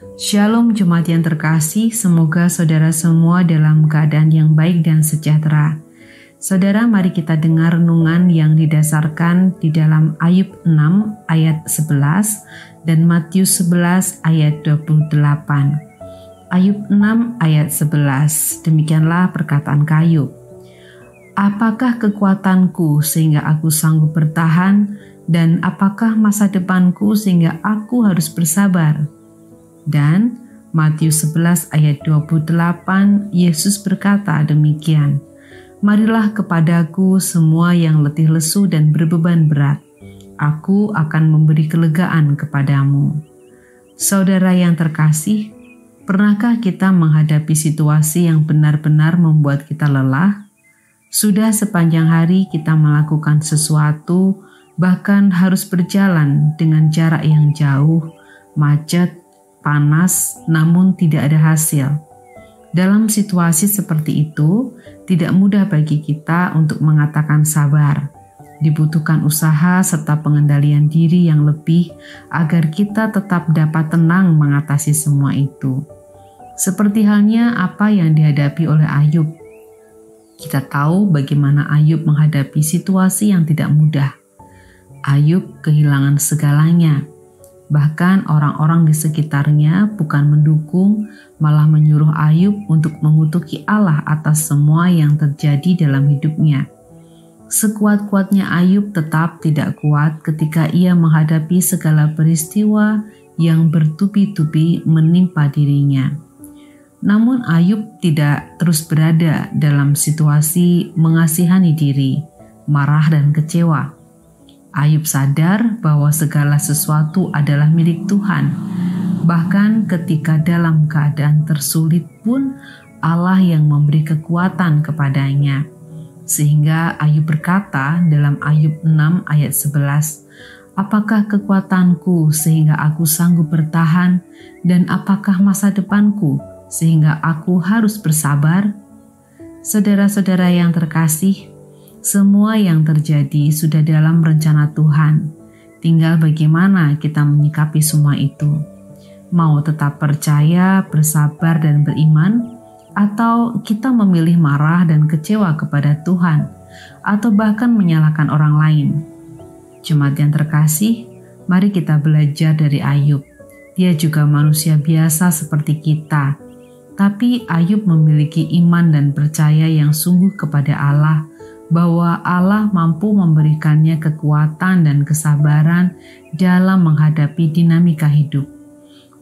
Shalom jemaat yang terkasih, semoga saudara semua dalam keadaan yang baik dan sejahtera. Saudara, mari kita dengar renungan yang didasarkan di dalam Ayub 6 ayat 11 dan Matius 11 ayat 28. Ayub 6 ayat 11, demikianlah perkataan Kayub. Apakah kekuatanku sehingga aku sanggup bertahan dan apakah masa depanku sehingga aku harus bersabar? Dan Matius 11 ayat 28 Yesus berkata demikian, Marilah kepadaku semua yang letih lesu dan berbeban berat, aku akan memberi kelegaan kepadamu. Saudara yang terkasih, pernahkah kita menghadapi situasi yang benar-benar membuat kita lelah? Sudah sepanjang hari kita melakukan sesuatu, bahkan harus berjalan dengan jarak yang jauh, macet, panas, namun tidak ada hasil. Dalam situasi seperti itu, tidak mudah bagi kita untuk mengatakan sabar. Dibutuhkan usaha serta pengendalian diri yang lebih agar kita tetap dapat tenang mengatasi semua itu. Seperti halnya apa yang dihadapi oleh Ayub. Kita tahu bagaimana Ayub menghadapi situasi yang tidak mudah. Ayub kehilangan segalanya, Bahkan orang-orang di sekitarnya bukan mendukung, malah menyuruh Ayub untuk mengutuki Allah atas semua yang terjadi dalam hidupnya. Sekuat-kuatnya Ayub tetap tidak kuat ketika ia menghadapi segala peristiwa yang bertubi-tubi menimpa dirinya. Namun Ayub tidak terus berada dalam situasi mengasihani diri, marah dan kecewa Ayub sadar bahwa segala sesuatu adalah milik Tuhan. Bahkan ketika dalam keadaan tersulit pun Allah yang memberi kekuatan kepadanya. Sehingga Ayub berkata dalam Ayub 6 ayat 11, Apakah kekuatanku sehingga aku sanggup bertahan dan apakah masa depanku sehingga aku harus bersabar? Saudara-saudara yang terkasih, semua yang terjadi sudah dalam rencana Tuhan. Tinggal bagaimana kita menyikapi semua itu. Mau tetap percaya, bersabar, dan beriman, atau kita memilih marah dan kecewa kepada Tuhan, atau bahkan menyalahkan orang lain. Jemaat yang terkasih, mari kita belajar dari Ayub. Dia juga manusia biasa seperti kita, tapi Ayub memiliki iman dan percaya yang sungguh kepada Allah bahwa Allah mampu memberikannya kekuatan dan kesabaran dalam menghadapi dinamika hidup.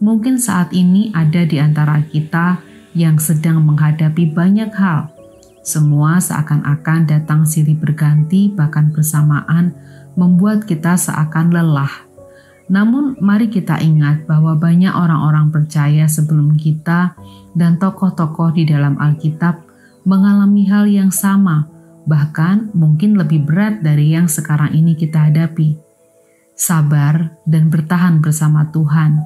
Mungkin saat ini ada di antara kita yang sedang menghadapi banyak hal. Semua seakan-akan datang silih berganti, bahkan bersamaan, membuat kita seakan lelah. Namun, mari kita ingat bahwa banyak orang-orang percaya sebelum kita dan tokoh-tokoh di dalam Alkitab mengalami hal yang sama bahkan mungkin lebih berat dari yang sekarang ini kita hadapi. Sabar dan bertahan bersama Tuhan.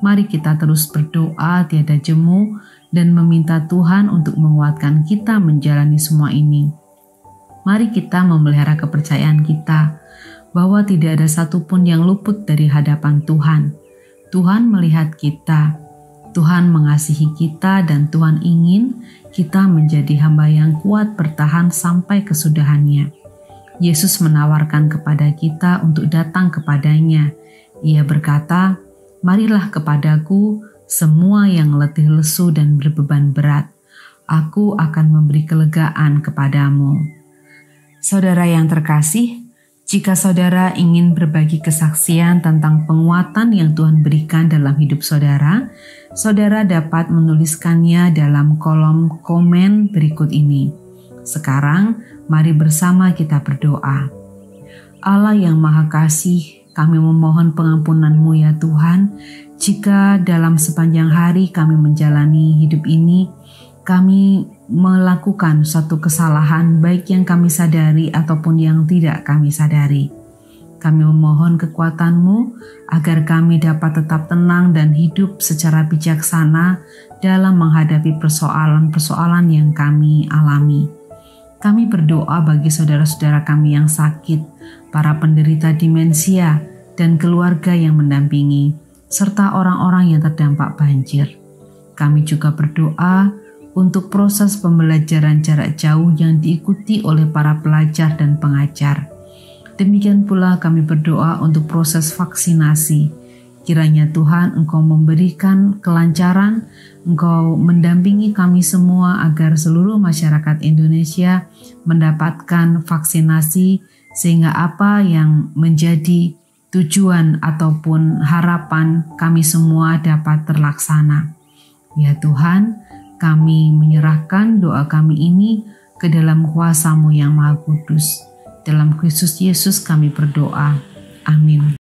Mari kita terus berdoa tiada jemu dan meminta Tuhan untuk menguatkan kita menjalani semua ini. Mari kita memelihara kepercayaan kita bahwa tidak ada satupun yang luput dari hadapan Tuhan. Tuhan melihat kita, Tuhan mengasihi kita, dan Tuhan ingin kita menjadi hamba yang kuat bertahan sampai kesudahannya. Yesus menawarkan kepada kita untuk datang kepadanya. Ia berkata, Marilah kepadaku semua yang letih lesu dan berbeban berat. Aku akan memberi kelegaan kepadamu. Saudara yang terkasih, jika saudara ingin berbagi kesaksian tentang penguatan yang Tuhan berikan dalam hidup saudara, saudara dapat menuliskannya dalam kolom komen berikut ini. Sekarang, mari bersama kita berdoa. Allah yang Maha Kasih, kami memohon pengampunanmu ya Tuhan, jika dalam sepanjang hari kami menjalani hidup ini, kami melakukan suatu kesalahan baik yang kami sadari ataupun yang tidak kami sadari. Kami memohon kekuatanmu agar kami dapat tetap tenang dan hidup secara bijaksana dalam menghadapi persoalan-persoalan yang kami alami. Kami berdoa bagi saudara-saudara kami yang sakit, para penderita demensia, dan keluarga yang mendampingi. serta orang-orang yang terdampak banjir. Kami juga berdoa untuk proses pembelajaran jarak jauh yang diikuti oleh para pelajar dan pengajar. Demikian pula kami berdoa untuk proses vaksinasi. Kiranya Tuhan Engkau memberikan kelancaran, Engkau mendampingi kami semua agar seluruh masyarakat Indonesia mendapatkan vaksinasi sehingga apa yang menjadi tujuan ataupun harapan kami semua dapat terlaksana. Ya Tuhan, kami menyerahkan doa kami ini ke dalam kuasamu yang maha kudus. Dalam Kristus Yesus kami berdoa. Amin.